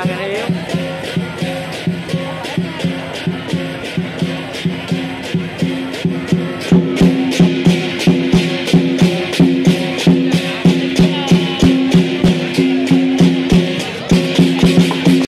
Pagaré.